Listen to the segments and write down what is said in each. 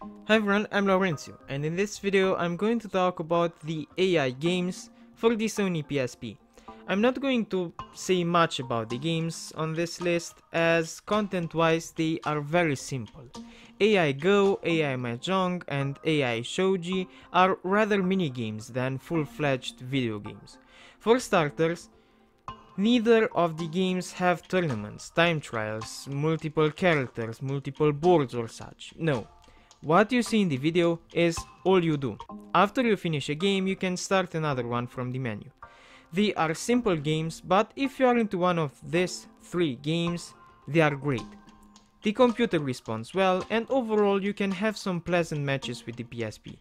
Hi everyone, I'm Laurentiu, and in this video I'm going to talk about the AI games for the Sony PSP. I'm not going to say much about the games on this list, as content-wise they are very simple. AI Go, AI Mahjong, and AI Shogi are rather mini-games than full-fledged video games. For starters, Neither of the games have tournaments, time trials, multiple characters, multiple boards or such. No. What you see in the video is all you do. After you finish a game, you can start another one from the menu. They are simple games, but if you are into one of these three games, they are great. The computer responds well, and overall you can have some pleasant matches with the PSP.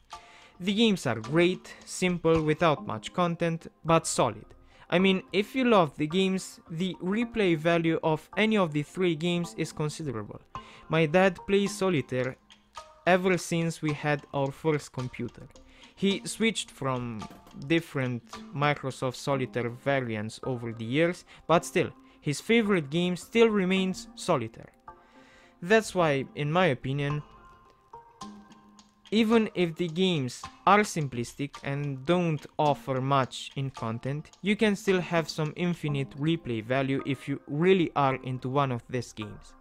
The games are great, simple, without much content, but solid. I mean, if you love the games, the replay value of any of the three games is considerable. My dad plays solitaire ever since we had our first computer. He switched from different Microsoft Solitaire variants over the years, but still, his favorite game still remains Solitaire. That's why, in my opinion, even if the games are simplistic and don't offer much in content, you can still have some infinite replay value if you really are into one of these games.